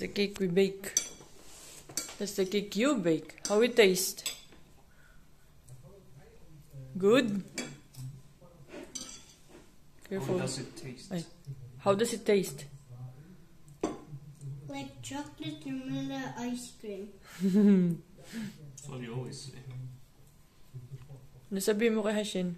the cake we bake. That's the cake you bake. How it taste? Good? Careful. How does it taste? Wait. How does it taste? Like chocolate vanilla ice cream. That's what you always say. Nasabi mo kay Hashin.